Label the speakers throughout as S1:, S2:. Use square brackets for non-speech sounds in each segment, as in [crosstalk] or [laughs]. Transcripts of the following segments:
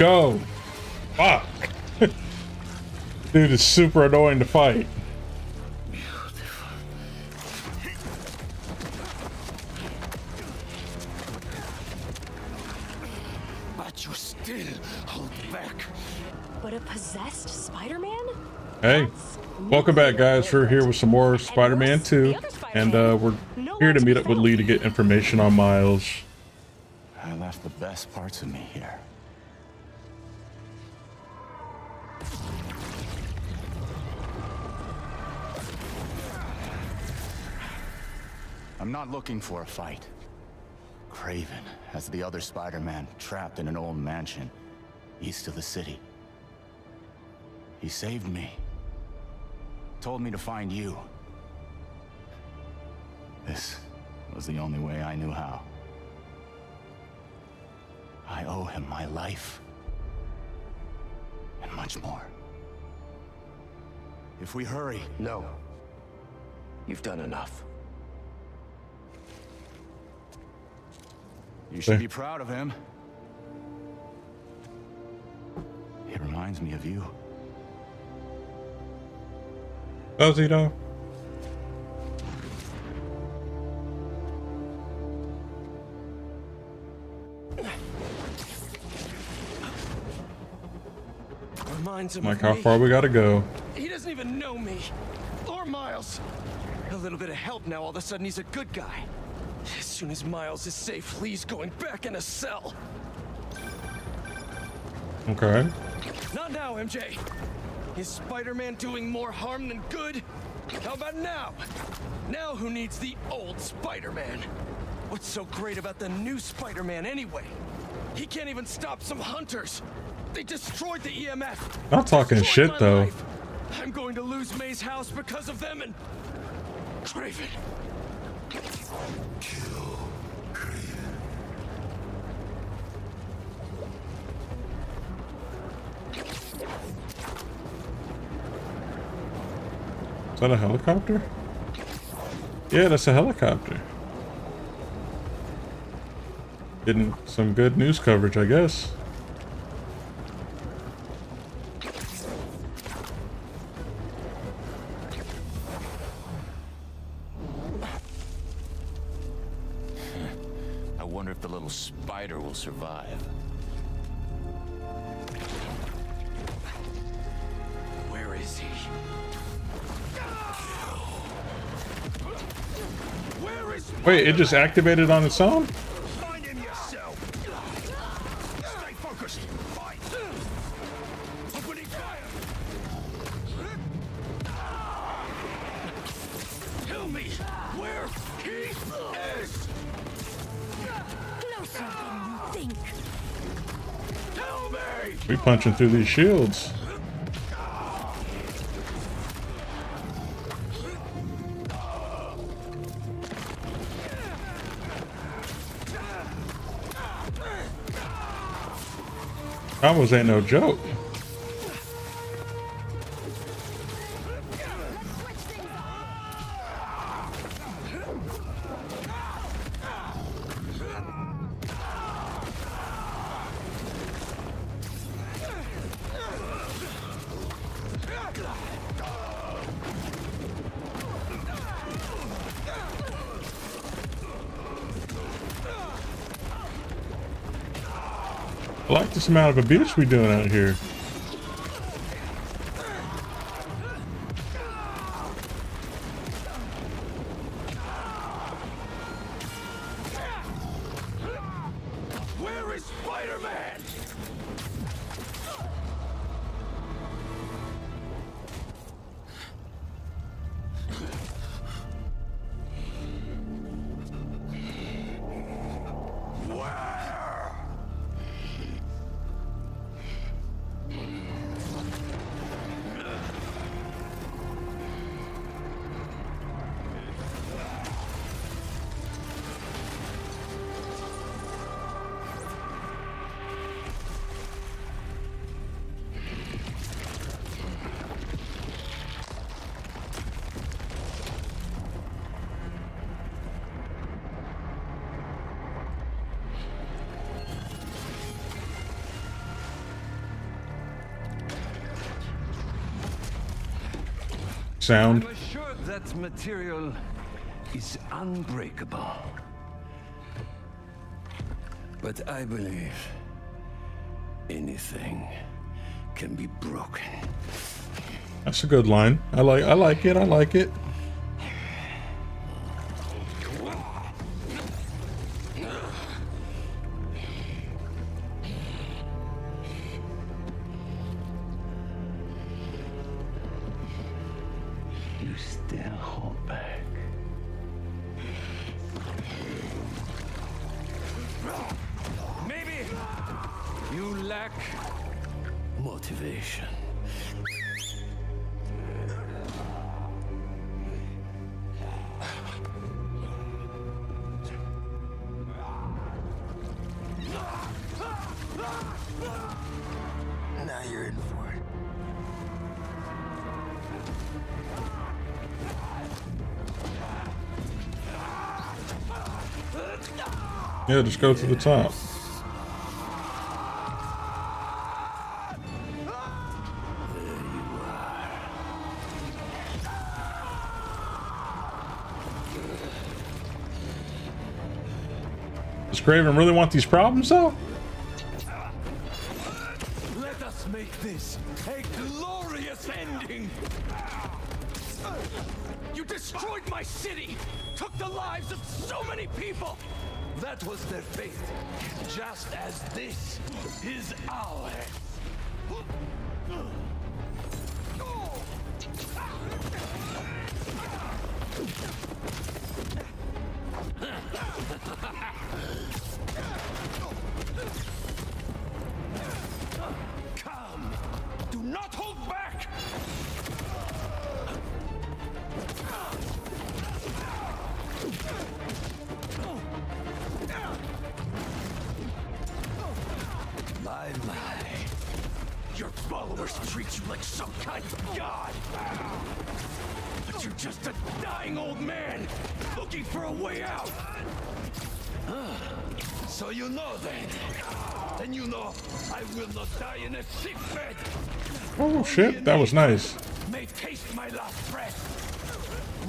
S1: go. Fuck. [laughs] Dude is super annoying to fight.
S2: But you still hold back.
S3: But a possessed Spider-Man?
S1: Hey, welcome back, guys. We're here with some more Spider-Man 2, and uh, we're here to meet up with Li to get information on Miles.
S2: I left the best parts of me here. I'm not looking for a fight. Kraven has the other Spider-Man trapped in an old mansion east of the city. He saved me. Told me to find you. This was the only way I knew how. I owe him my life. And much more. If we hurry...
S4: No. You've done enough.
S2: You should be proud of him. He reminds me of you.
S1: Does he though?
S4: Reminds him
S1: Like
S4: of
S1: how
S4: me.
S1: far we gotta go.
S4: He doesn't even know me. Or Miles. A little bit of help now, all of a sudden he's a good guy. As soon as Miles is safe, Li's going back in a cell.
S1: Okay.
S4: Not now, MJ. Is Spider-Man doing more harm than good? How about now? Now who needs the old Spider-Man? What's so great about the new Spider-Man anyway? He can't even stop some hunters. They destroyed the EMF.
S1: Not talking shit, though.
S4: life. I'm going to lose May's house because of them and Kraven.
S1: Is that a helicopter? Yeah, that's a helicopter. Getting some good news coverage, I guess.
S2: Survive.
S4: Where is he? Where is
S1: Wait, it just activated on its own? We punching through these shields. Combos ain't no joke. I like this amount of abuse we're doing out here. Sound.
S5: I'm assured that material is unbreakable. But I believe anything can be broken.
S1: That's a good line. I like I like it. I like it.
S5: Motivation. Now you're in for it.
S1: Yeah, just go to the top. Does Kraven really want these problems though?
S4: Let us make this a glorious ending! You destroyed my city! Took the lives of so many people! That was their fate, just as this is ours. Treat you like some kind of god! But you're just a dying old man, looking for a way out! [sighs]
S5: So you know then. Then you know I will not die in a sick bed.
S1: Oh shit, that was nice.
S4: May taste my last breath!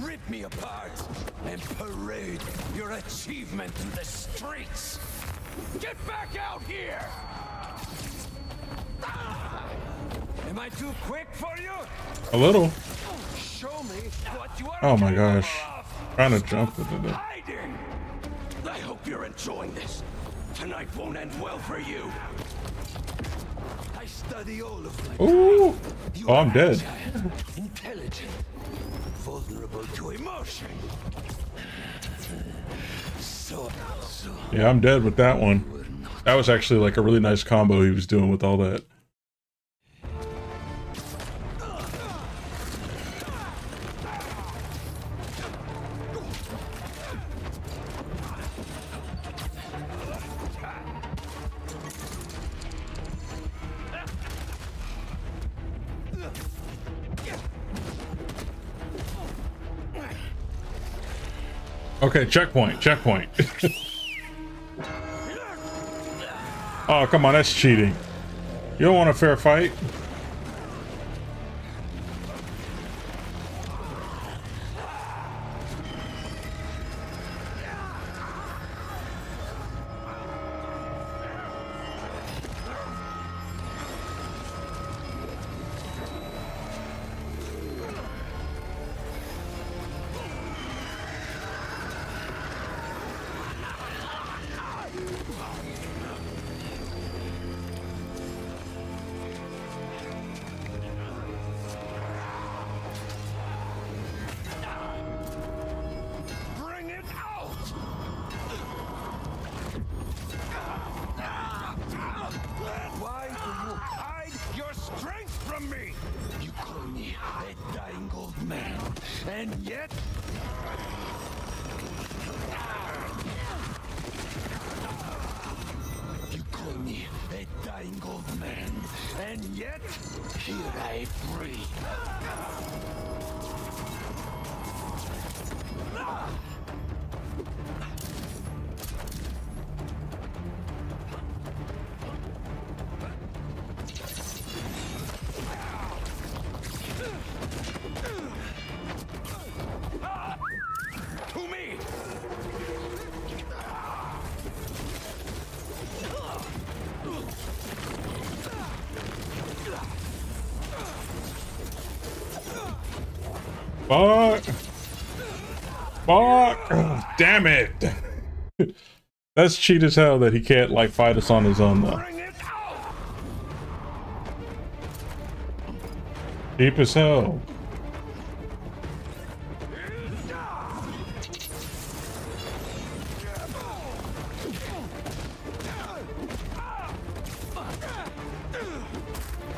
S4: Rip me apart and parade your achievement in the streets! Get back out here! Am I too quick for you?
S1: A little.
S4: Show me what you are
S1: Oh my gosh.
S4: of.
S1: Trying to jump with it.
S4: I hope you're enjoying this. Tonight won't end well for you.
S5: I study all of my
S1: Ooh. Oh, I'm dead.
S5: Intelligent. Vulnerable to emotion. So, so.
S1: Yeah, I'm dead with that one. That was actually like a really nice combo he was doing with all that. Okay, checkpoint, checkpoint. oh, come on, that's cheating. You don't want a fair fight?
S4: And yet,
S1: Fuck. Fuck. Damn it. [laughs] That's cheat as hell that he can't like fight us on his own though. Cheap as hell.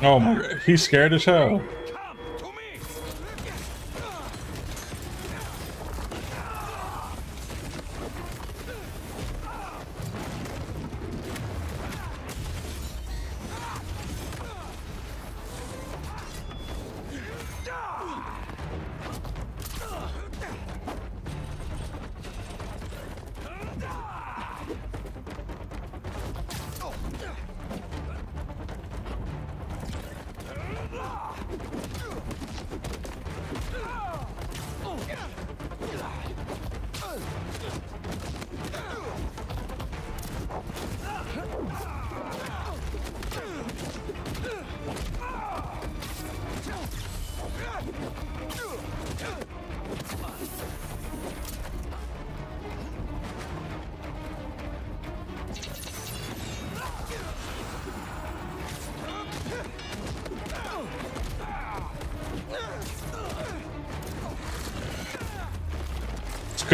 S1: Oh my he's scared as hell.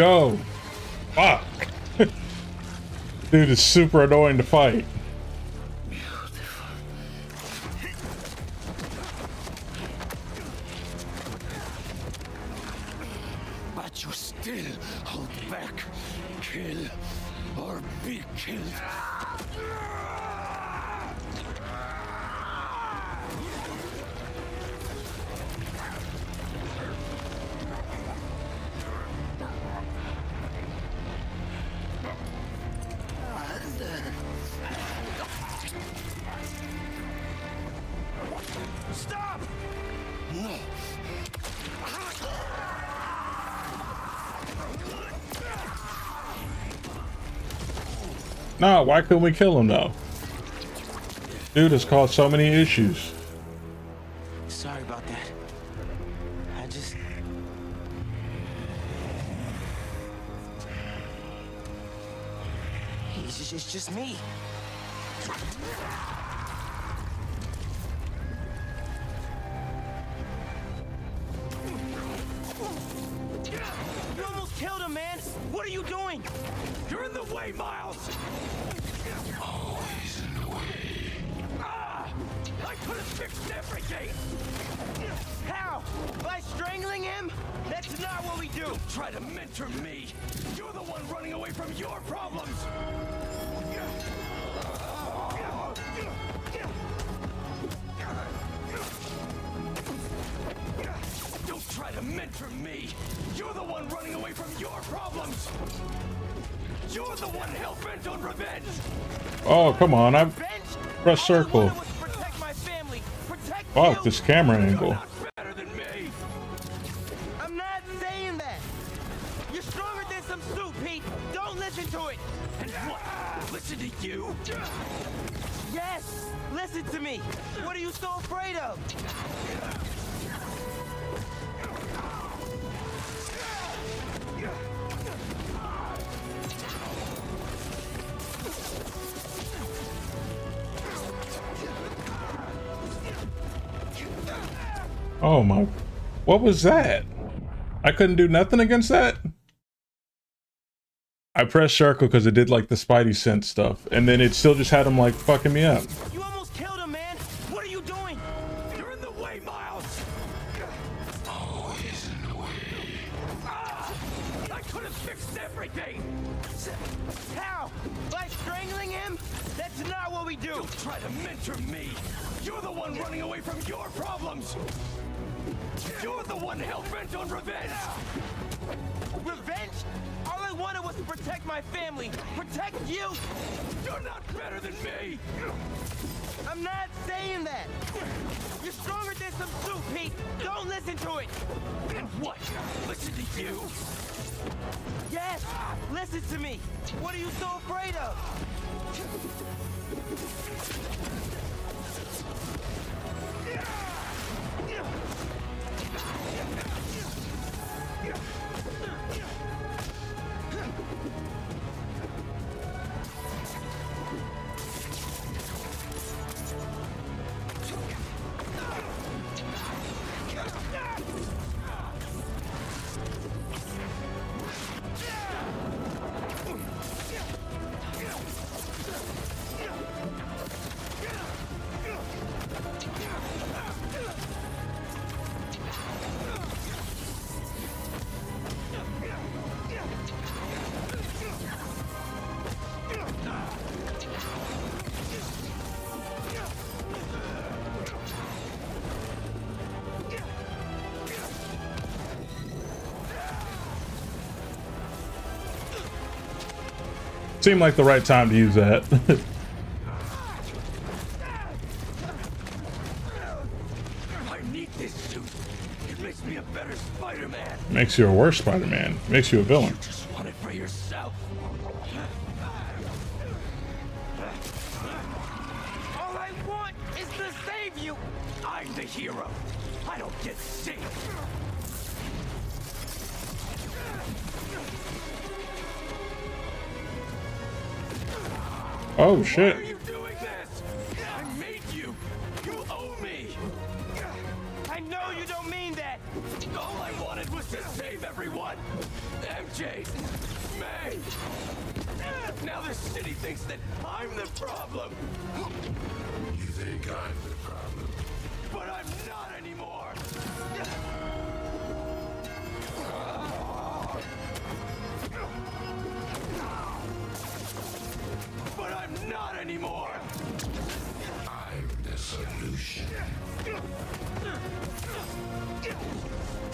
S1: Go. Fuck. [laughs] Dude is super annoying to fight. Why couldn't we kill him though? Dude has caused so many issues.
S6: Sorry about that. I just. It's just, it's just me.
S5: Mentor me! You're the one running away from your problems! You're the one hell-bent on revenge!
S1: Oh, come on. I'm
S6: Bench?
S1: Press circle.
S6: wanted was to protect my family. Protect
S1: fuck this camera angle. Oh my. What was that? I couldn't do nothing against that? I pressed circle because it did like the Spidey sense stuff, and then it still just had him like fucking me up.
S6: You? Yes, listen to me. What are you so afraid of?
S1: Seemed like the right time to use that. [laughs]
S4: I need this suit. It makes me a better Spider-Man.
S1: Makes you a worse Spider-Man. Makes you a villain. Shit.
S4: You doing this? I made you. You owe me.
S6: I know you don't mean that.
S4: All I wanted was to save everyone. MJ, May. Now the city thinks that I'm the problem. You think I'm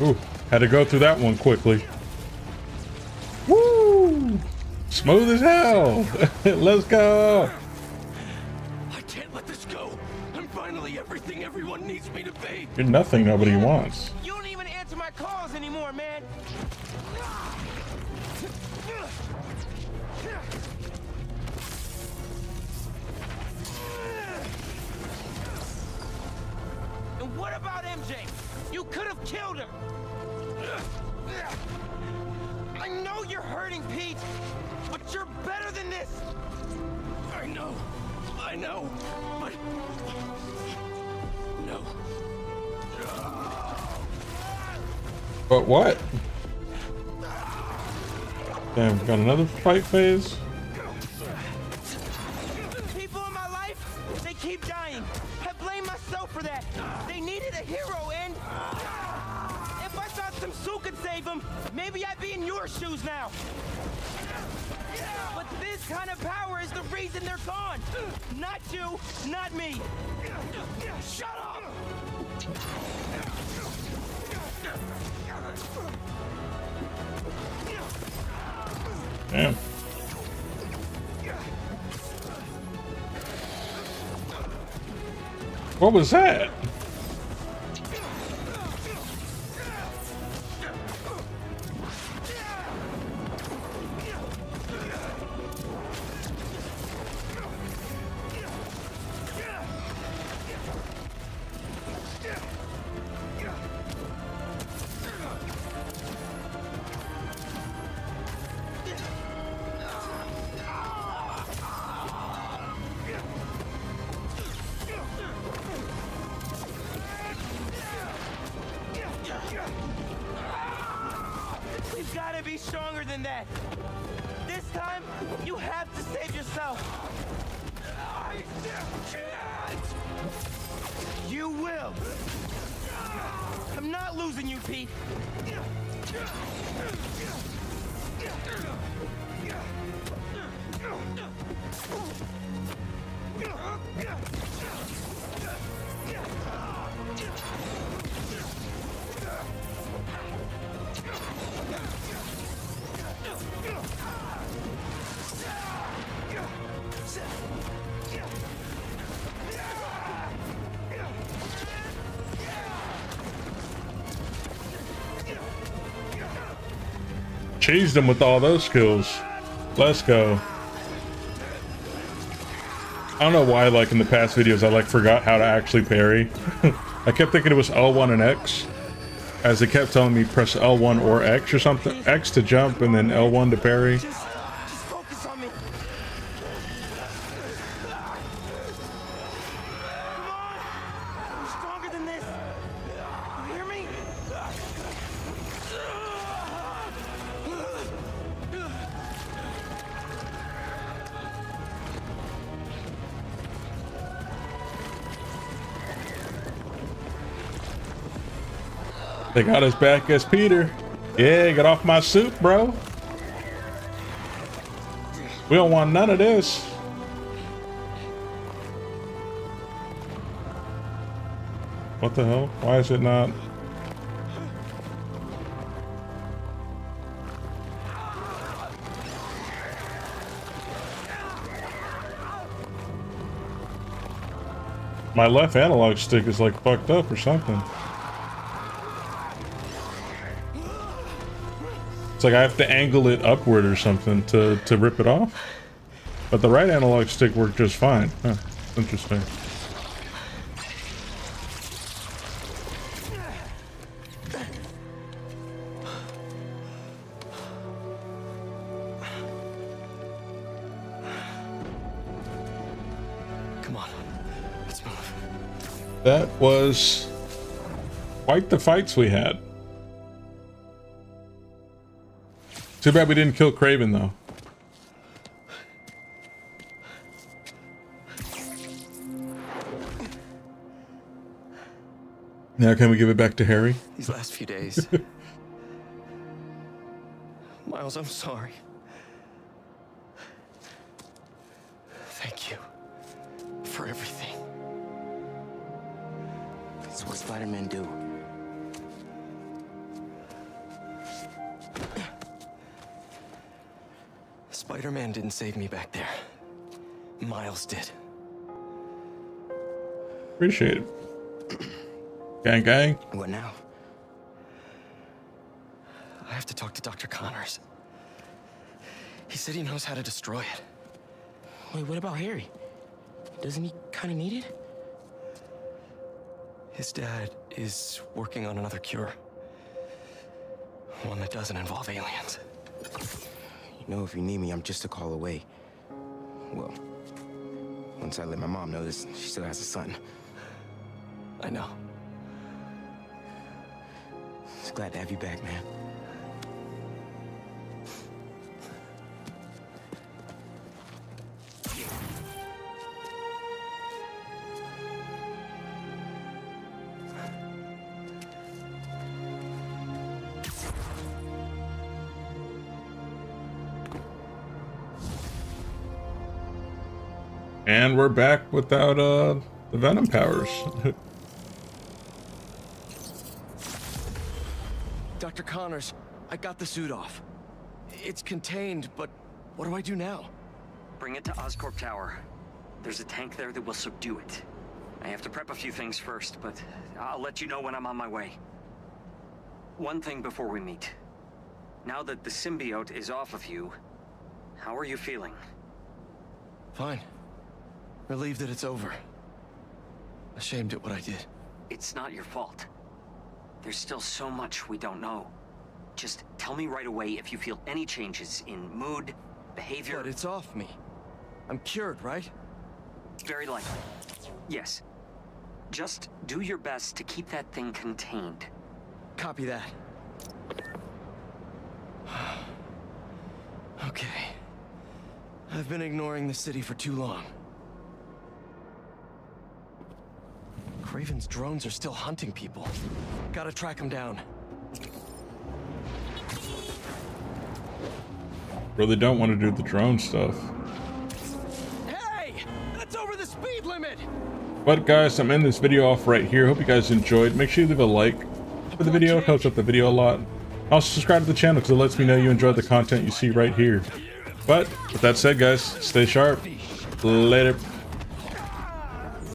S1: Ooh, had to go through that one quickly. Woo! Smooth as hell. [laughs] Let's go.
S4: I can't let this go. I'm finally everything everyone needs me to be.
S1: You're nothing nobody wants.
S6: What about MJ? You could have killed him. I know you're hurting, Pete, but you're better than this.
S4: I know. I know. But. No.
S1: But what? Damn, we got another fight phase? What was that?
S6: Stronger. This time, you have to save yourself.
S4: I can't!
S6: You will. I'm not losing you, Pete. [laughs]
S1: Cheesed him with all those skills. Let's go. I don't know why, like, in the past videos, I, like, forgot how to actually parry. [laughs] I kept thinking it was L1 and X. As they kept telling me press L1 or X or something. X to jump and then L1 to parry. They got us back as Peter. Yeah, get off my soup, bro. We don't want none of this. What the hell? Why is it not? My left analog stick is like fucked up or something. It's like I have to angle it upward or something to, to rip it off. But the right analog stick worked just fine. Huh, interesting.
S4: Come on. Let's move.
S1: That was quite the fights we had. Too bad we didn't kill Kraven though. Now can we give it back to Harry?
S4: These last few days. [laughs] Miles, I'm sorry. Thank you for everything.
S6: It's what Spider-Man do.
S4: Spider-Man didn't save me back there. Miles did.
S1: Appreciate it. Gang gang.
S6: What now?
S4: I have to talk to Dr. Connors. He said he knows how to destroy it.
S6: Wait, what about Harry? Doesn't he kind of need it?
S4: His dad is working on another cure. One that doesn't involve aliens.
S6: Know, if you need me, I'm just a call away. Well, once I let my mom know this, she still has a son.
S4: I know.
S6: Just glad to have you back, man.
S1: And we're back without uh the venom powers. [laughs]
S4: Dr. Connors, I got the suit off. It's contained, but what do I do now?
S7: Bring it to Oscorp Tower. There's a tank there that will subdue it. I have to prep a few things first, but I'll let you know when I'm on my way. One thing before we meet. Now that the symbiote is off of you, how are you feeling?
S4: Fine. Relieved that it's over. Ashamed at what I did.
S7: It's not your fault. There's still so much we don't know. Just tell me right away if you feel any changes in mood, behavior.
S4: But it's off me. I'm cured, right?
S7: Very likely. Yes. Just do your best to keep that thing contained.
S4: Copy that. [sighs] okay. I've been ignoring the city for too long. Kraven's drones are still hunting people. Gotta track them down.
S1: really don't want to do the drone stuff.
S4: Hey! That's over the speed limit!
S1: But guys, I'm ending this video off right here. Hope you guys enjoyed. Make sure you leave a like for the video. It helps out the video a lot. Also subscribe to the channel because it lets me know you enjoyed the content you see right here. But with that said guys, stay sharp. Later.